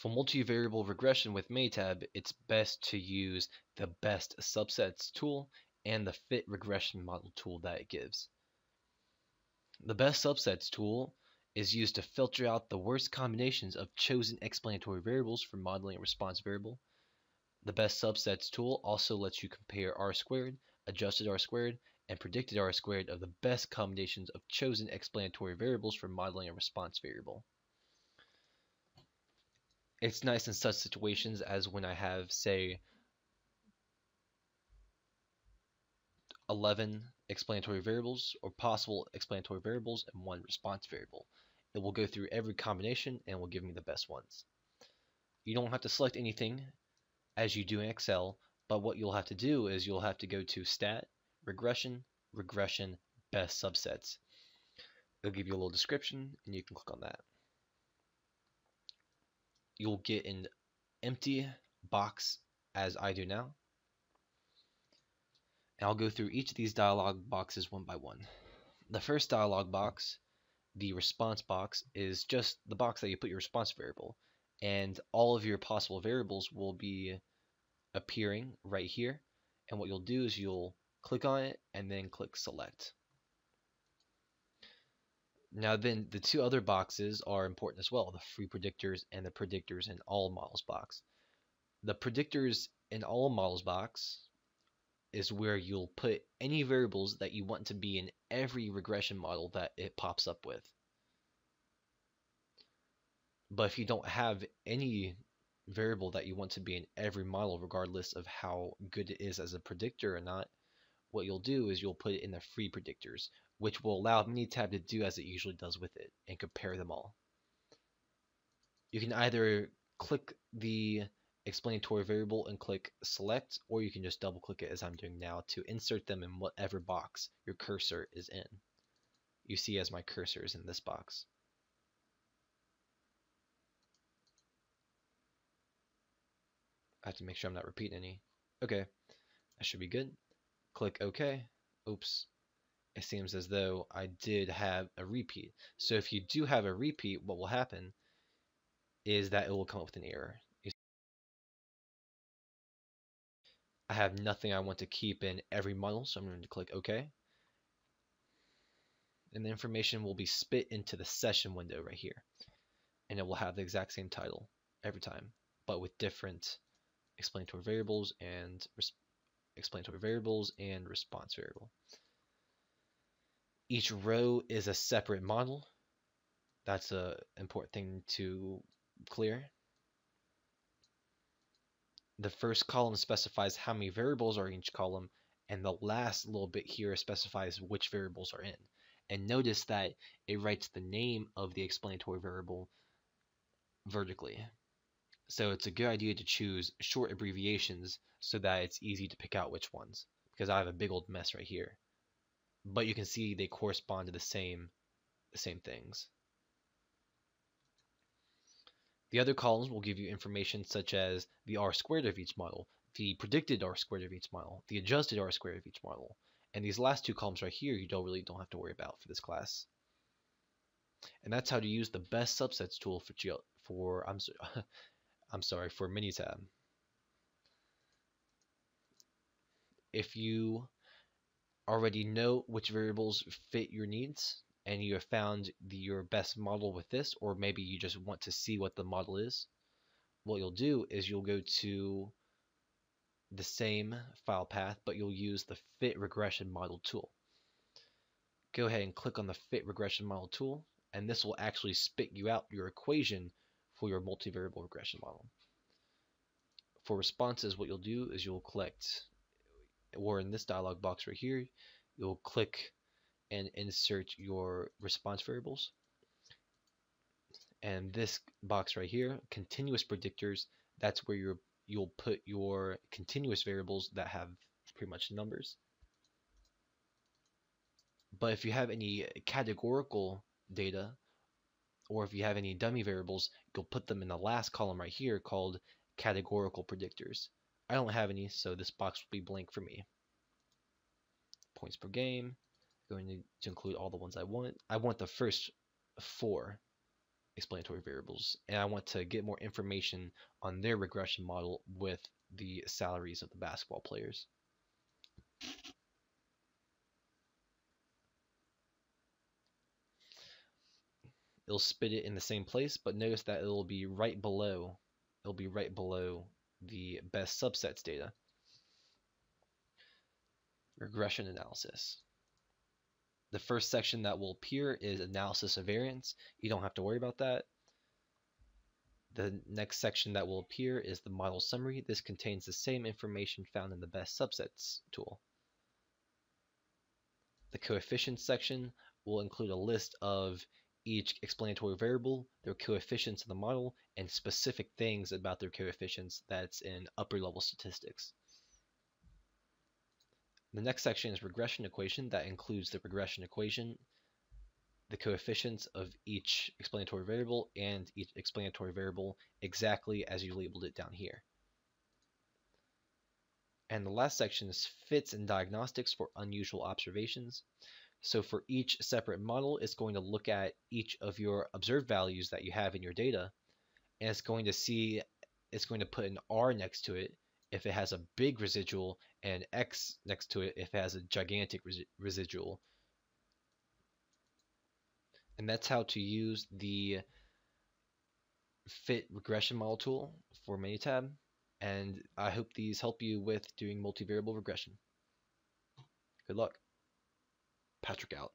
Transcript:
For multivariable regression with Minitab, it's best to use the best subsets tool and the fit regression model tool that it gives. The best subsets tool is used to filter out the worst combinations of chosen explanatory variables for modeling a response variable. The best subsets tool also lets you compare r squared, adjusted r squared, and predicted r squared of the best combinations of chosen explanatory variables for modeling a response variable. It's nice in such situations as when I have, say, 11 explanatory variables or possible explanatory variables and one response variable. It will go through every combination and will give me the best ones. You don't have to select anything as you do in Excel, but what you'll have to do is you'll have to go to Stat, Regression, Regression, Best Subsets. It'll give you a little description and you can click on that. You'll get an empty box as I do now and I'll go through each of these dialog boxes one by one. The first dialog box, the response box, is just the box that you put your response variable, and all of your possible variables will be appearing right here. And what you'll do is you'll click on it and then click select. Now then the two other boxes are important as well, the free predictors and the predictors in all models box. The predictors in all models box is where you'll put any variables that you want to be in every regression model that it pops up with. But if you don't have any variable that you want to be in every model, regardless of how good it is as a predictor or not, what you'll do is you'll put it in the free predictors, which will allow Minitab to do as it usually does with it and compare them all. You can either click the explanatory variable and click select or you can just double click it as I'm doing now to insert them in whatever box your cursor is in. You see as my cursor is in this box. I have to make sure I'm not repeating any. Okay, that should be good. Click OK. Oops. It seems as though I did have a repeat. So if you do have a repeat, what will happen is that it will come up with an error. I have nothing I want to keep in every model, so I'm going to click OK. And the information will be spit into the session window right here. And it will have the exact same title every time, but with different explanatory variables and explanatory variables and response variable. Each row is a separate model. That's an important thing to clear. The first column specifies how many variables are in each column, and the last little bit here specifies which variables are in. And notice that it writes the name of the explanatory variable vertically. So it's a good idea to choose short abbreviations so that it's easy to pick out which ones, because I have a big old mess right here. But you can see they correspond to the same, the same things. The other columns will give you information such as the r squared of each model, the predicted r squared of each model, the adjusted r squared of each model. And these last two columns right here, you don't really don't have to worry about for this class. And that's how to use the best subsets tool for for I'm so, I'm sorry for Minitab. If you already know which variables fit your needs, and you have found the, your best model with this, or maybe you just want to see what the model is, what you'll do is you'll go to the same file path, but you'll use the fit regression model tool. Go ahead and click on the fit regression model tool, and this will actually spit you out your equation for your multivariable regression model. For responses, what you'll do is you'll collect, or in this dialog box right here, you'll click and insert your response variables. And this box right here, continuous predictors, that's where you you'll put your continuous variables that have pretty much numbers. But if you have any categorical data, or if you have any dummy variables, you'll put them in the last column right here called categorical predictors. I don't have any, so this box will be blank for me. Points per game, going to, to include all the ones I want. I want the first four explanatory variables, and I want to get more information on their regression model with the salaries of the basketball players. It'll spit it in the same place, but notice that it'll be right below, it'll be right below the best subsets data. Regression analysis. The first section that will appear is analysis of variance. You don't have to worry about that. The next section that will appear is the model summary. This contains the same information found in the best subsets tool. The coefficients section will include a list of each explanatory variable, their coefficients in the model, and specific things about their coefficients that's in upper level statistics. The next section is regression equation that includes the regression equation, the coefficients of each explanatory variable, and each explanatory variable exactly as you labeled it down here. And the last section is fits and diagnostics for unusual observations. So for each separate model, it's going to look at each of your observed values that you have in your data, and it's going to see, it's going to put an R next to it if it has a big residual and x next to it if it has a gigantic res residual. And that's how to use the fit regression model tool for Minitab. And I hope these help you with doing multivariable regression. Good luck. Patrick out.